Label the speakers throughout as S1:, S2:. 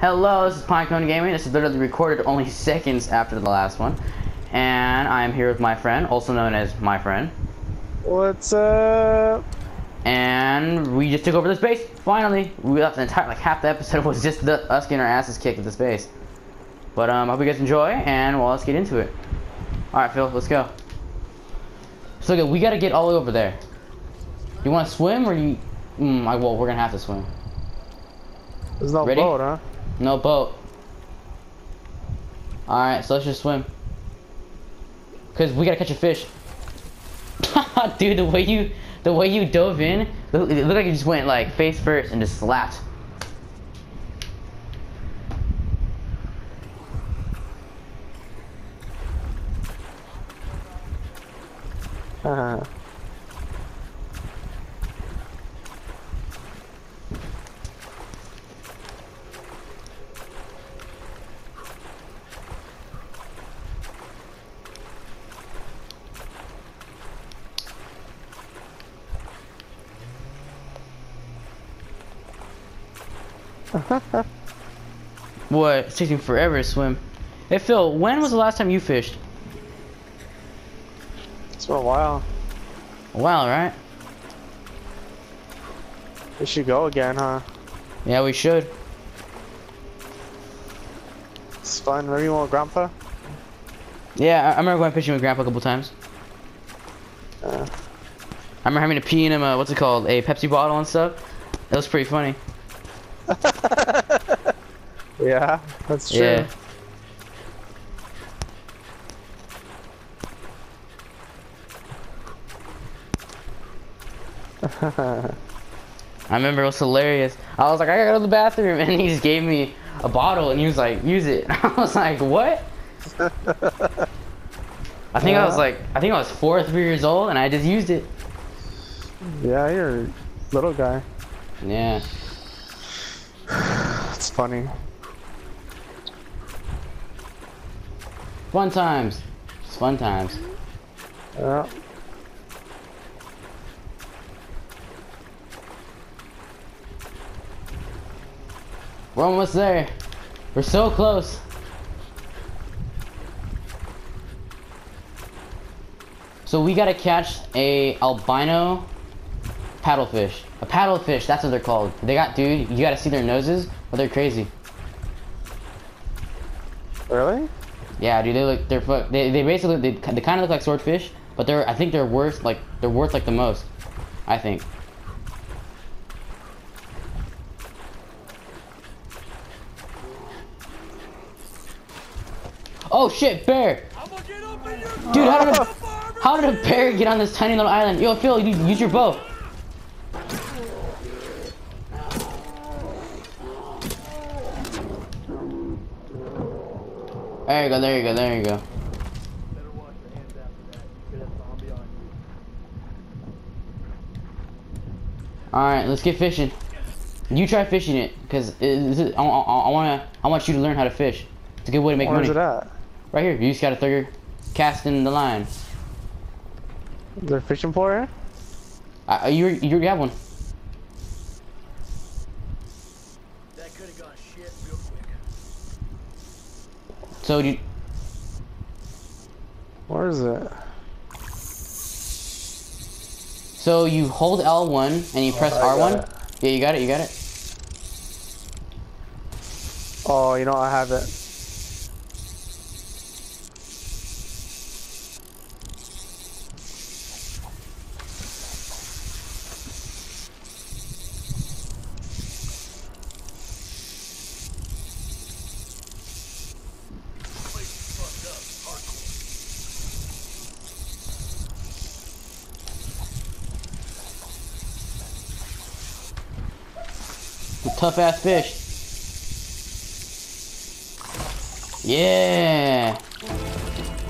S1: Hello, this is Pinecone Gaming. This is literally recorded only seconds after the last one. And I'm here with my friend, also known as my friend.
S2: What's up?
S1: And we just took over this base. Finally, we left the entire like half the episode was just the, us getting our asses kicked at this base. But um, I hope you guys enjoy, and well, let's get into it. All right, Phil, let's go. So good, we gotta get all the way over there. You want to swim or you? Mm, I, well, we're gonna have to swim.
S2: There's no
S1: Ready?
S2: boat, huh?
S1: No boat. All right, so let's just swim. Cause we gotta catch a fish. Dude, the way you, the way you dove in, it looked like you just went like face first and just slapped.
S2: Uh-huh.
S1: What? It's taking forever to swim. Hey Phil, when was the last time you fished?
S2: It's been a while.
S1: A while, right?
S2: We should go again, huh?
S1: Yeah, we should.
S2: It's fun. Remember you want Grandpa?
S1: Yeah, I, I remember going fishing with Grandpa a couple times.
S2: Uh,
S1: I remember having to pee in him, uh, what's it called, a Pepsi bottle and stuff. That was pretty funny.
S2: yeah, that's true.
S1: Yeah. I remember it was hilarious. I was like, I gotta go to the bathroom, and he just gave me a bottle, and he was like, use it. I was like, what? I think I was like, I think I was four or three years old, and I just used it.
S2: yeah, you're a little guy.
S1: Yeah.
S2: It's funny.
S1: Fun times. It's fun times.
S2: Yeah.
S1: We're almost there. We're so close. So we gotta catch a albino paddlefish. A paddlefish, that's what they're called. They got, dude, you gotta see their noses, but they're crazy.
S2: Really?
S1: Yeah, dude, they look, they're, they, they basically, they, they kind of look like swordfish, but they're, I think they're worth, like, they're worth, like, the most. I think. Oh shit, bear! Dude, how did a, how did a bear get on this tiny little island? Yo, Phil, you use your bow. There you go, there you go, there you go. Alright, let's get fishing. You try fishing it, because I, I, I, wanna, I want you to learn how to fish. It's a good way to make
S2: Where's
S1: money.
S2: it at?
S1: Right here, you just gotta throw your cast in the line.
S2: Is there a fishing pole here?
S1: Uh, you, you have one.
S3: That could have gone shit real quick.
S1: So you,
S2: Where is it?
S1: so you hold L1 and you oh, press
S2: I got
S1: R1. Yeah, you got it, you got it.
S2: Oh, you know I have it.
S1: Tough ass fish. Yeah.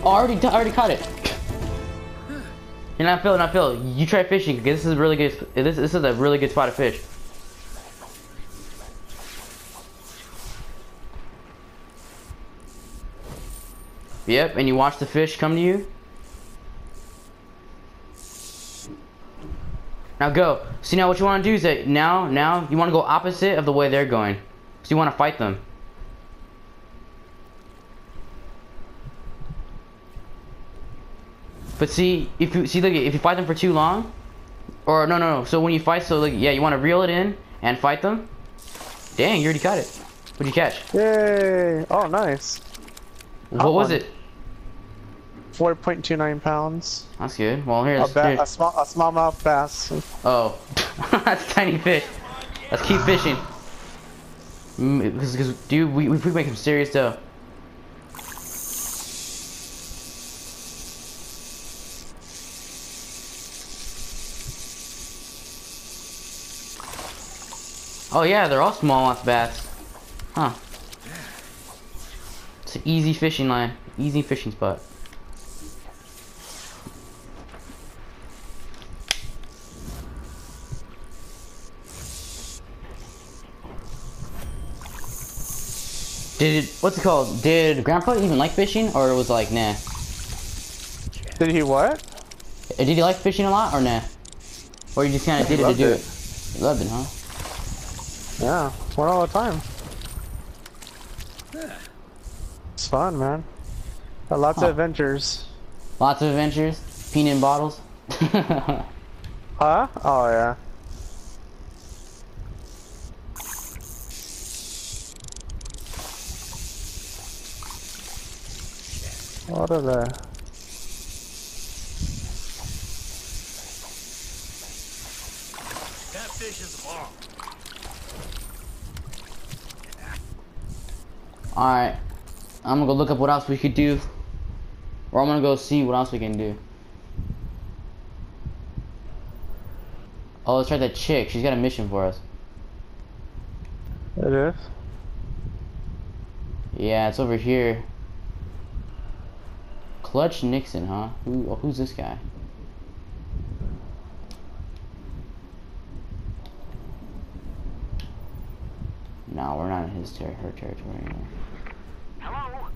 S1: Oh, I already, I already caught it. You're not Phil, not Phil. You try fishing this is really good. This, this is a really good spot to fish. Yep, and you watch the fish come to you. Now go. See now what you want to do is that now, now, you want to go opposite of the way they're going. So you want to fight them. But see, if you see, look, if you fight them for too long, or no, no, no. So when you fight, so like, yeah, you want to reel it in and fight them. Dang, you already caught it. What'd you catch?
S2: Yay! Oh, nice.
S1: What
S2: Hot
S1: was
S2: one.
S1: it?
S2: 4.29 pounds.
S1: That's good. Well,
S2: A,
S1: here's,
S2: ba-
S1: here's
S2: a small, a smallmouth bass.
S1: oh, that's a tiny fish. Let's keep fishing. Mm, because, dude, we we make some serious dough. Oh yeah, they're all smallmouth bass. Huh. It's an easy fishing line. Easy fishing spot. Did it, what's it called? Did Grandpa even like fishing, or was it like nah?
S2: Did he what?
S1: Uh, Did he like fishing a lot, or nah? Or you just kind of did it to do
S2: it.
S1: it? Loved it, huh?
S2: Yeah, went all the time. It's fun, man. Got lots
S1: Huh.
S2: of adventures.
S1: Lots of adventures, peanut in bottles.
S2: Huh? Oh yeah. What are the?
S3: That fish is a bomb.
S1: Alright. I'm gonna go look up what else we could do. Or I'm gonna go see what else we can do. Oh, let's try that chick. She's got a mission for us.
S2: It is.
S1: Yeah, it's over here. Clutch Nixon, huh? Who? oh, who's this guy? No, we're not in his ter- her territory anymore.
S4: Hello,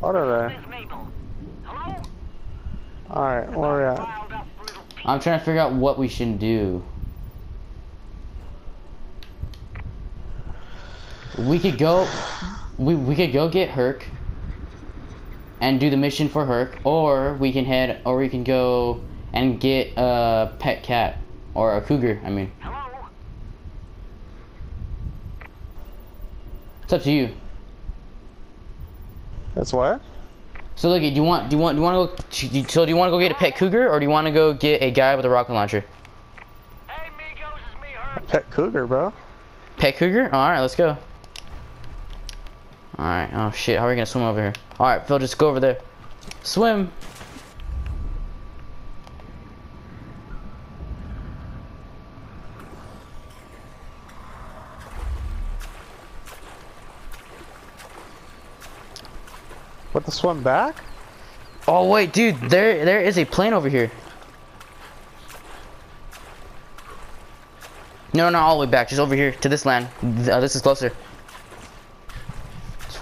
S2: What are they?
S4: this is Mabel. Hello?
S2: All right, where we at?
S4: Riled up little
S1: I'm trying to figure out what we should do. We could go. We we could go get Hurk. And do the mission for Hurk, or we can head, or we can go and get a pet cat or a cougar. I mean,
S4: Hello?
S1: it's up to you.
S2: That's what?
S1: So look, do you want do you want do you want to go? So do you want to go get a pet cougar, or do you want to go get a guy with a rocket launcher?
S4: Hey, Migos, it's me, Herb.
S2: Pet cougar, bro.
S1: Pet cougar? Alright, let's go. Alright, oh shit, how are we gonna swim over here? Alright, Phil, just go over there. Swim!
S2: What the swim back?
S1: Oh wait, dude, there there is a plane over here. No, not all the way back, just over here to this land. Uh, this is closer.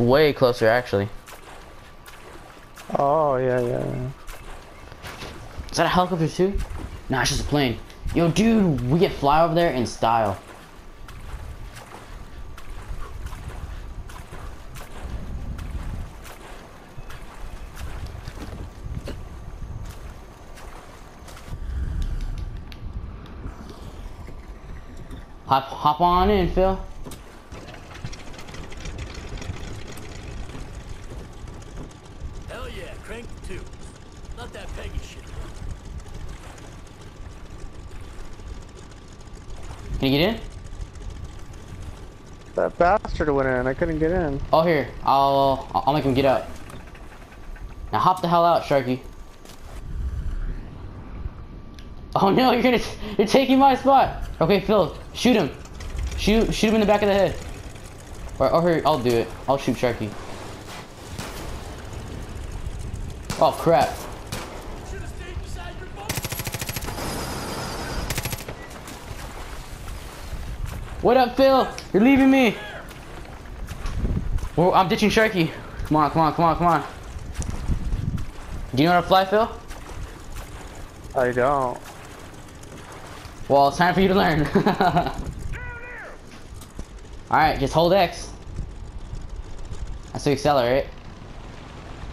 S1: It's way closer, actually.
S2: Oh yeah, yeah. yeah.
S1: Is that a helicopter too? Nah, it's just a plane. Yo, dude, we get fly over there in style. Hop, hop on in, Phil.
S3: Hell yeah, crank the tubes. Not that Peggy shit.
S1: Can you get in?
S2: That bastard went in. I couldn't get in.
S1: Oh, here. I'll I'll I'll make him get out. Now hop the hell out, Sharky. Oh no, you're gonna you're taking my spot. Okay, Phil, shoot him. Shoot shoot him in the back of the head. Or, or here, I'll do it. I'll shoot Sharky. Oh crap.
S3: Should have stayed beside your boat.
S1: What up, Phil? You're leaving me. Well, I'm ditching Sharky. Come on, come on, come on, come on. Do you know how to fly, Phil?
S2: I don't.
S1: Well, it's time for you to learn. Alright, just hold X. That's to accelerate.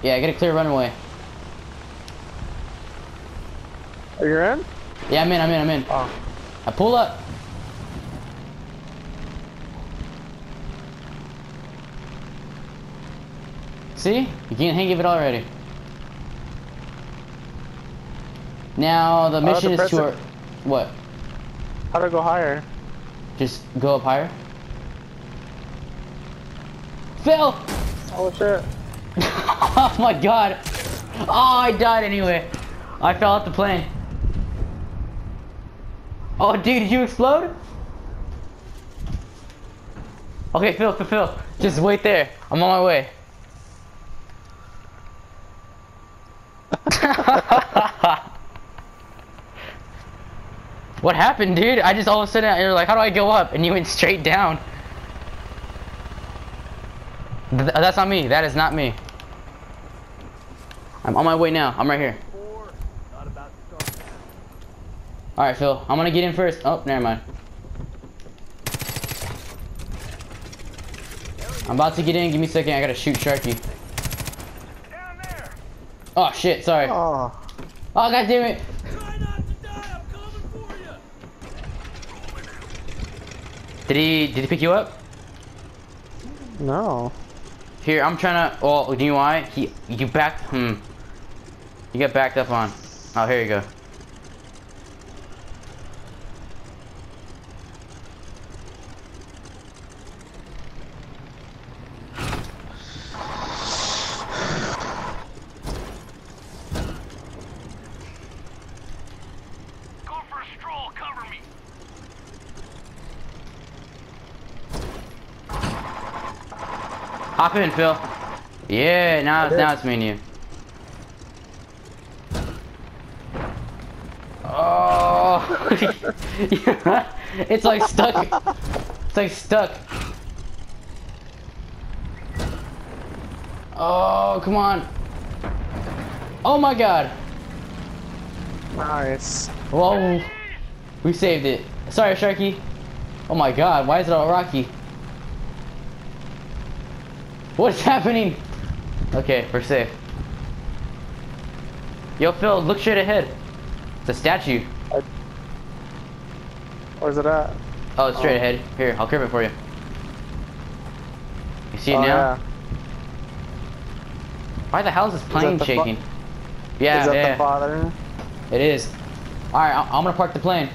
S1: Yeah, get a clear runway.
S2: Are you in?
S1: Yeah, I'm in, I'm in, I'm in.
S2: Oh.
S1: I pull up. See? You can't hang of it already. Now the mission
S2: to
S1: is to our... What?
S2: How to go higher?
S1: Just go up higher? Phil!
S2: Oh shit.
S1: oh my god! Oh, I died anyway. I fell off the plane. Oh, dude, did you explode? Okay, Phil, Phil, Phil. Just wait there. I'm on my way. what happened, dude? I just all of a sudden, you're like, how do I go up? And you went straight down. Th that's not me. That is not me. I'm on my way now. I'm right here.
S3: Four. Not about to start now.
S1: All right, Phil. I'm gonna get in first. Oh, never mind. I'm about to get in. Give me a second. I gotta shoot Sharky. Oh shit. Sorry.
S2: Oh.
S1: Oh god damn it.
S3: die. I'm coming for you.
S1: Did he? Did he pick you up?
S2: No.
S1: Here, I'm trying to. Oh, do you know why? He, you backed. Hmm. You got backed up on. Oh, here you. Go in, Phil. Yeah, now, now it's me and you. Oh, it's like stuck. It's like stuck. Oh, come on. Oh my god.
S2: Nice.
S1: Whoa. We saved it. Sorry, Sharky. Oh my god, why is it all rocky? What's happening? Okay, we're safe. Yo, Phil, look straight ahead. It's a statue.
S2: Where's it at?
S1: Oh, it's straight
S2: Oh.
S1: ahead. Here, I'll curve it for you. You see it
S2: oh,
S1: now?
S2: yeah.
S1: Why the hell is this plane shaking? Yeah,
S2: Is that
S1: yeah,
S2: the father?
S1: it is. Alright, I'm gonna park the plane.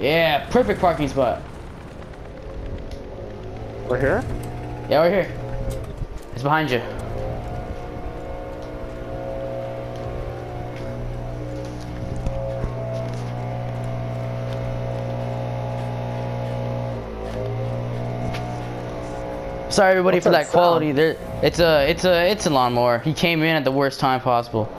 S1: Yeah, perfect parking spot.
S2: We're here?
S1: Yeah, we're here. It's behind you. Sorry everybody
S2: What's
S1: for
S2: that
S1: that quality. There, it's a, it's a, it's a lawnmower. He came in at the worst time possible.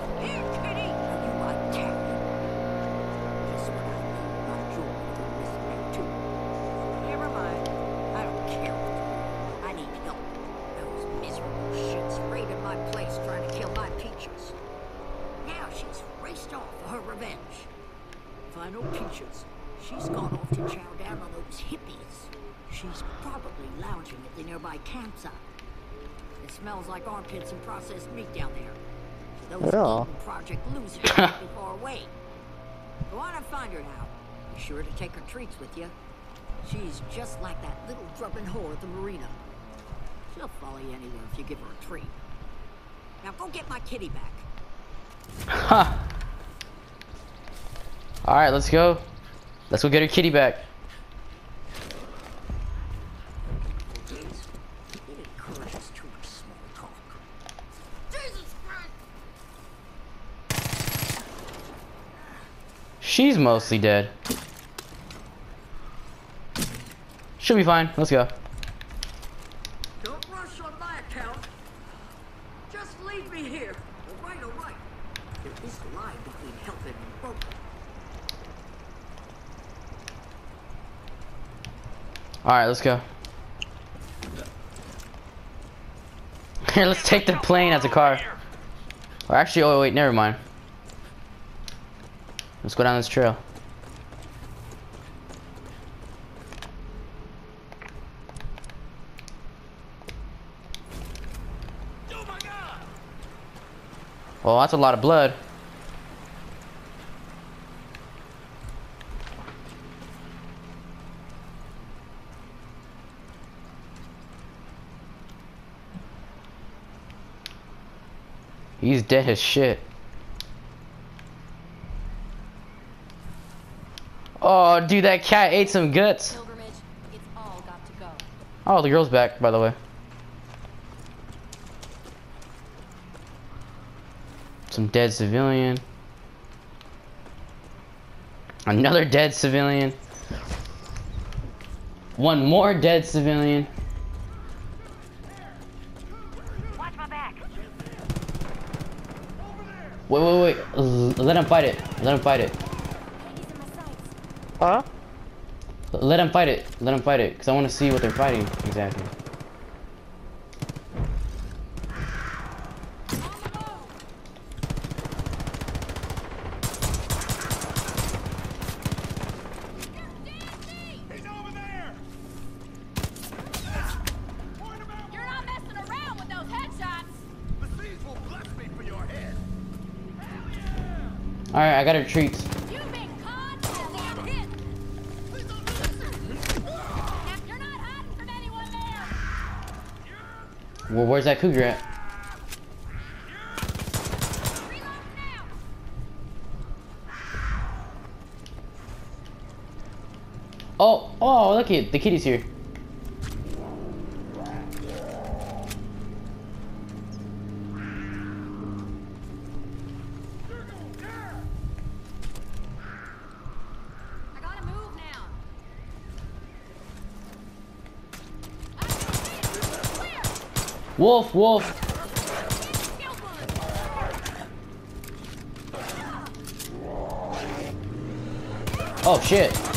S5: Those
S2: Yeah.
S5: Project losers can't be far away. Go on and find her now. Be sure to take her treats with you. She's just like that little drubbing whore at the marina. She'll follow you anywhere if you give her a treat. Now go get my kitty back.
S1: Huh. All right, let's go. Let's go get her kitty back.
S5: Jeez, it encourages too much small talk. Jesus Christ!
S1: She's mostly dead. She'll be fine. Let's go.
S5: Don't rush on my account. Just leave me here. All right, all right. There is a line between helping and broken.
S1: All right, let's go. Here, let's take the plane as a car. Or actually, oh wait, never mind. Let's go down this trail. Oh that's a lot of blood. He's dead as shit. Oh, dude, that cat ate some guts.
S5: Pilgrimage, it's all got to go.
S1: Oh, the girl's back, by the way. Some dead civilian. Another dead civilian. One more dead civilian.
S5: Watch my back.
S1: Wait, wait, wait. Let him fight it. Let him fight it.
S2: Huh?
S1: Let them fight it. Let them fight it. Because I want to see what they're fighting exactly.
S4: He's over there! Point
S1: where's that cougar at? Oh, oh, look it. The kitty's here. Wolf, wolf. Oh, shit.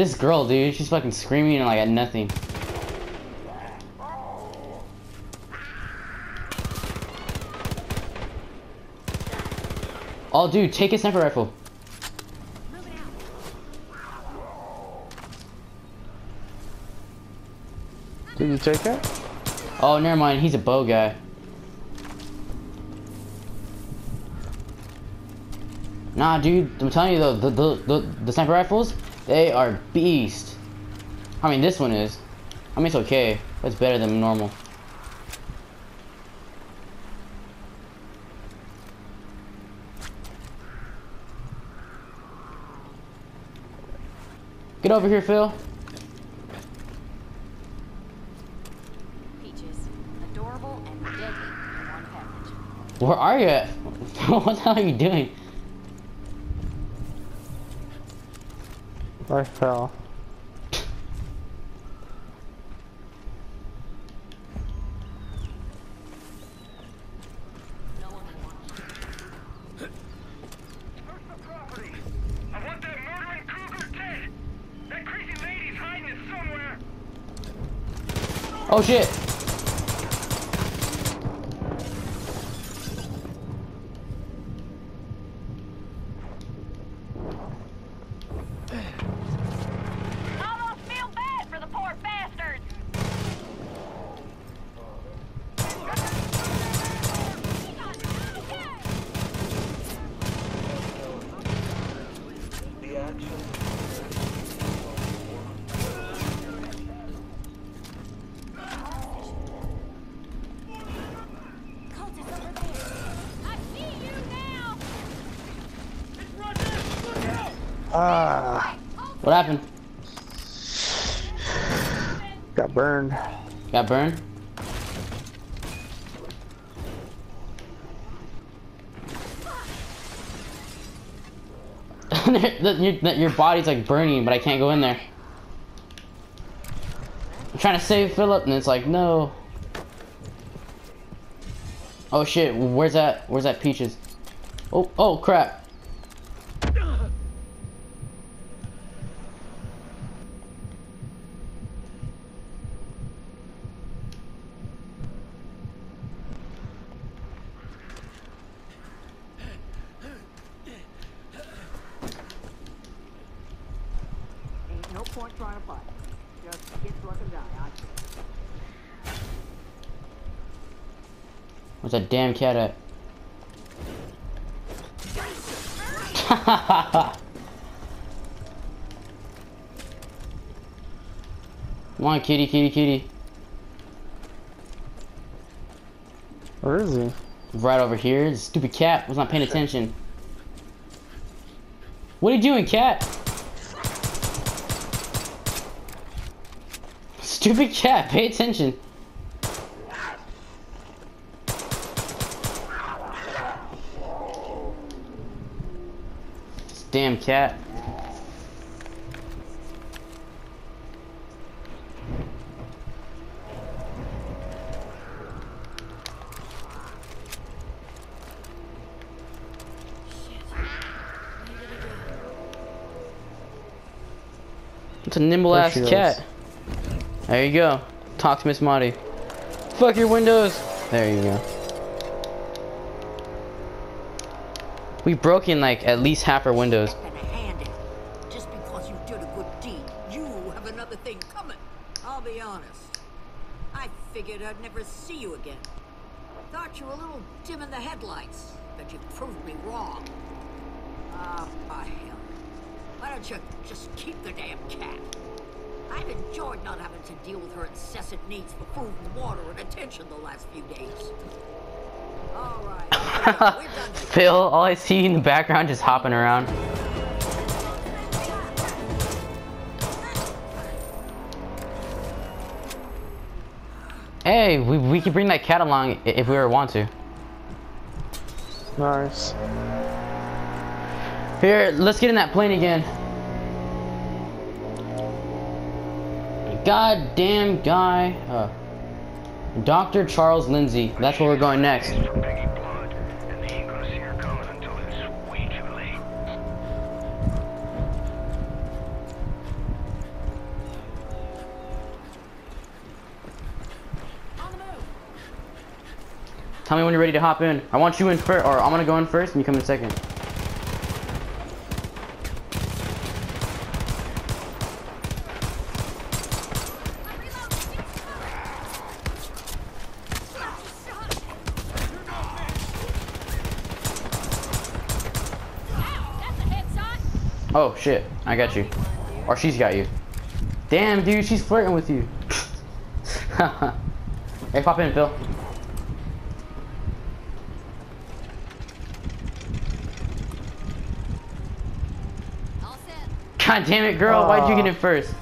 S1: This girl, dude, she's fucking screaming and like at nothing. Oh, dude, take a sniper rifle.
S2: Did you take it?
S1: Oh, never mind. He's a bow guy. Nah, dude. I'm telling you though, the the the, the sniper rifles, they are beast. I mean, this one is. I mean, it's okay. It's better than normal. Get over here, Phil.
S5: Peaches, adorable and deadly in one package.
S1: Where are you at? what the hell are you doing?
S4: It fell.
S1: Oh shit! your, your body's like burning, but I can't go in there. I'm trying to save Philip, and it's like, no. Oh shit, where's that, where's that Peaches? Oh, oh crap.
S5: Ain't no point trying to fight. Just get drunk and die. I
S1: That damn cat? Come on, kitty, kitty, kitty.
S2: Where is he?
S1: Right over here. This stupid cat was not paying attention. What are you doing, cat? Stupid cat, pay attention. Damn cat. It's a nimble ass cat. There you go. Talk to Miss Marty. Fuck your windows. There you go. We broke in like at least half our windows.
S5: Just because you did a good deed, you have another thing coming. I'll be honest. I figured I'd never see you again. Thought you were a little dim in the headlights, but you proved me wrong. Ah, by hell. Why don't you just keep the damn cat? I've enjoyed not having to deal with her incessant needs for food and water and attention the last few days.
S1: Phil, all I see in the background just hopping around. Hey, we, we could bring that cat along if we ever want to.
S2: Nice.
S1: Here, let's get in that plane again. Goddamn guy. Uh, Dr. Charles Lindseed. That's where we're going next.
S4: Peggy Blood, and they ain't gonna see her coming until it's way too late.
S1: Tell me when you're ready to hop in. I want you in first, or I'm gonna go in first and you come in second. Oh shit, I got you. Or she's got you. Damn, dude, she's flirting with you. hey, pop in, Phil. God damn it, girl. Why'd you get in ah. first?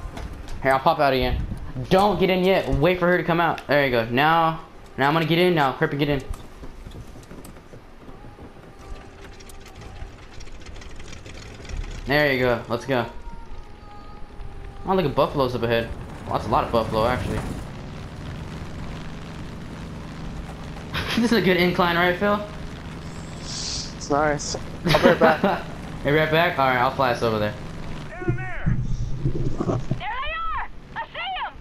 S1: Here, I'll pop out again. Don't get in yet. Wait for her to come out. There you go. Now, now I'm gonna get in now. Hurry get in. There you go. Let's go. Oh, look at buffaloes up ahead. Well, that's a lot of buffalo, actually. this is a good incline, right, Phil?
S2: It's nice. I'll be right back.
S1: Hey, right back? Alright, I'll fly us over there.
S4: Down there!
S6: There they are! I see them!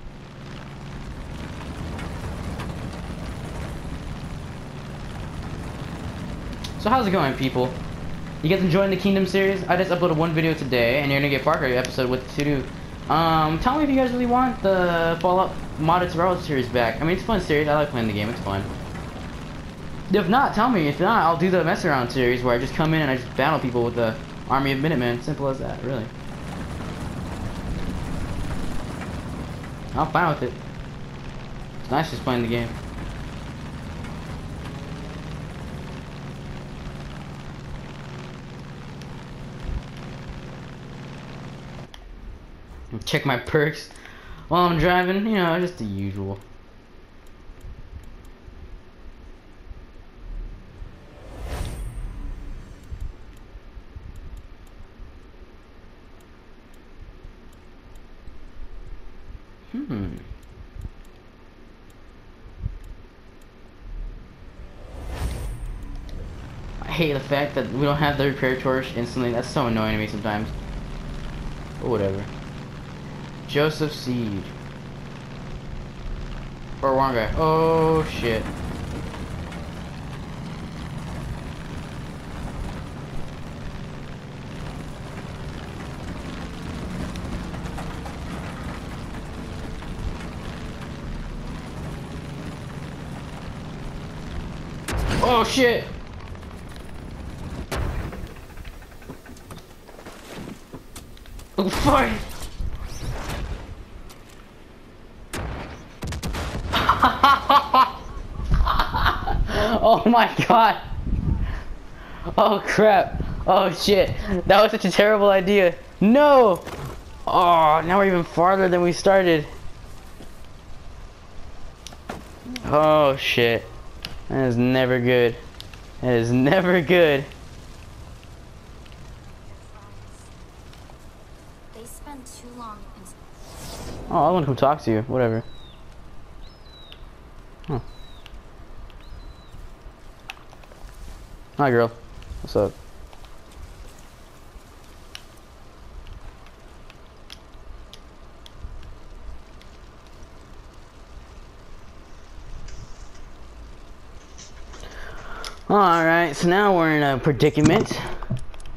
S1: So how's it going, people? You guys enjoying the Kingdom series? I just uploaded one video today, and you're gonna get Parker episode with to do. Um, tell me if you guys really want the Fallout modded survival series back. I mean, it's a fun series. I like playing the game. It's fun. If not, tell me. If not, I'll do the mess around series where I just come in and I just battle people with the army of Minutemen. Simple as that, really. I'm fine with it. It's nice just playing the game. check my perks while I'm driving, you know, just the usual. Hmm. I hate the fact that we don't have the repair torch instantly. That's so annoying to me sometimes. But whatever. Joseph Seed. Or wrong guy. Oh shit. Oh shit! Oh fuck! Oh my god! Oh crap! Oh shit! That was such a terrible idea! No! Oh, now we're even farther than we started. Oh shit. That is never good. That is never good.
S7: They spend too long in
S1: Oh, I want to come talk to you. Whatever. Hi, girl. What's up? Alright, so now we're in a predicament.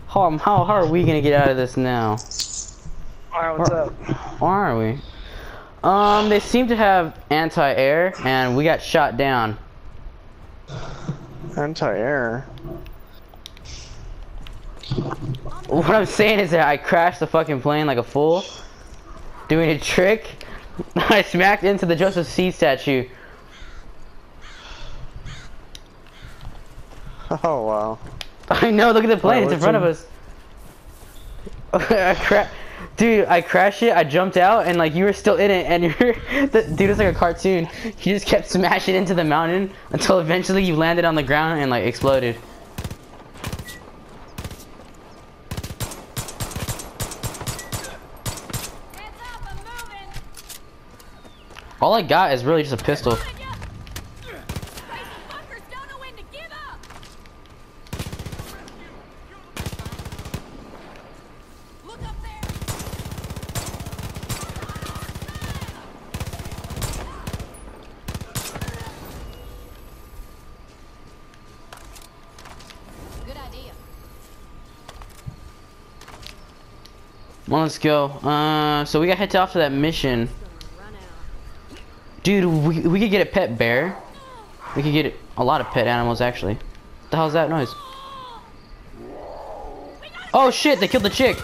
S1: How, how, how are we gonna get out of this now?
S2: Alright, what's
S1: Or-
S2: up?
S1: Are we? Um, they seem to have anti-air, and we got shot down.
S2: Anti-air.
S1: What I'm saying is that I crashed the fucking plane like a fool, doing a trick. I smacked into the Joseph Seed statue.
S2: Oh wow.
S1: I know, look at the plane, it's in front of us. I cra- Dude, I crashed it, I jumped out, and like you were still in it, and you're, the, dude, it's like a cartoon. You just kept smashing into the mountain until eventually you landed on the ground and like exploded. All I got is really just a pistol. Well, let's go. Uh, so we gotta head off to that mission. Dude, we, we could get a pet bear. We could get a lot of pet animals, actually. the hell's that noise? Oh shit, they killed the chick!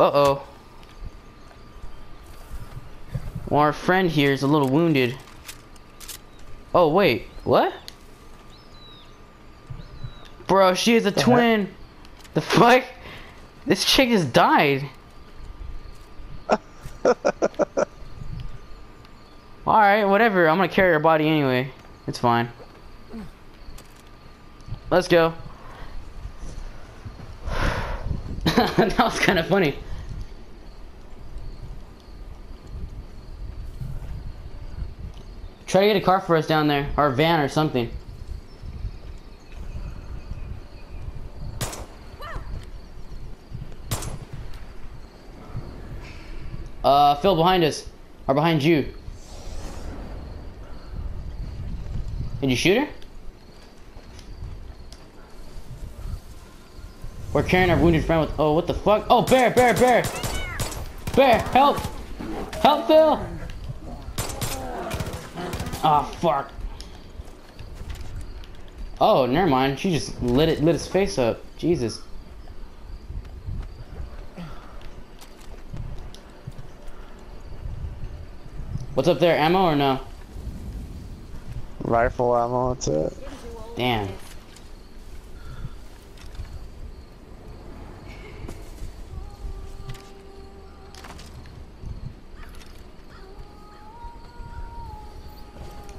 S1: Uh-oh. Well, our friend here is a little wounded. Oh, wait. What? Bro, she is a
S2: heck?
S1: twin! The fuck? This chick just died. Alright, whatever. I'm gonna carry her body anyway. It's fine. Let's go. that was kind of funny. Try to get a car for us down there, or a van or something. Uh, Phil, behind us. Or behind you. Did you shoot her? We're carrying our wounded friend with. Oh, what the fuck? Oh, bear, bear, bear! Bear, help! Help, Phil! Oh, fuck. Oh, never mind. She just lit it, lit his face up. Jesus. What's up there? Ammo or no?
S2: Rifle ammo, that's it.
S1: Damn.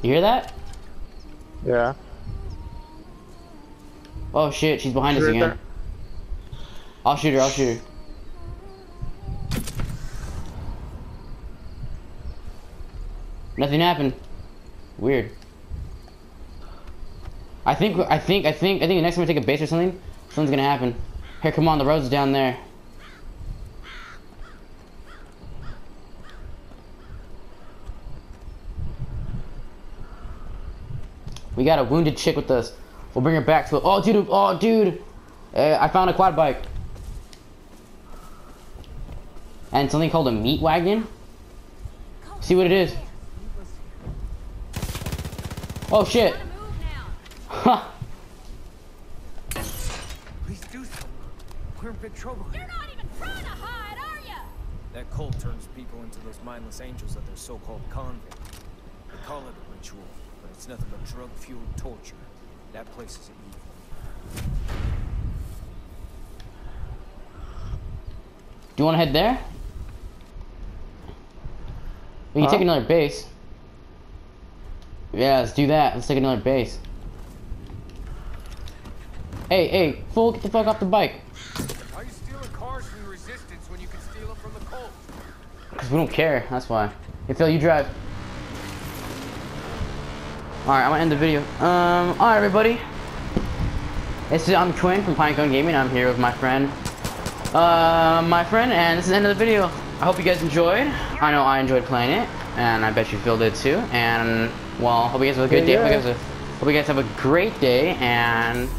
S1: You hear that?
S2: Yeah.
S1: Oh shit, she's behind us
S2: Right
S1: again.
S2: there.
S1: I'll shoot her. I'll shoot her. Nothing happened. Weird. I think. I think. I think. I think the next time we take a base or something, something's gonna happen. Here, come on. The road's down there. We got a wounded chick with us. We'll bring her back to. Oh, dude. Oh, dude. Uh, I found a quad bike. And something called a meat wagon. See what it is. Oh shit.
S4: Gotta move now.
S1: Huh.
S3: Please do so. We're in big trouble.
S4: You're not even trying to hide, are ya?
S3: That cult turns people into those mindless angels of their so-called convent. They call it a ritual, but it's nothing but drug-fueled torture. That place is evil.
S1: Do you want to head there? We can
S2: Huh?
S1: take uh, another base. Yeah, let's do that. Let's take another base. Hey, hey, fool, get the fuck off the bike.
S8: Why are you stealing cars from the resistance when you can steal them from the cult?
S1: Because we don't care, that's why. Hey, Phil, you drive. Alright, I'm gonna end the video. Um, alright, everybody. This is, I'm Twin from Pinecone Gaming. I'm here with my friend, uh, my friend, and this is the end of the video. I hope you guys enjoyed. I know I enjoyed playing it, and I bet you Phil did too. And, well, hope you guys have a good
S2: Yeah,
S1: day. Hope you, guys have, hope you guys have a great day, and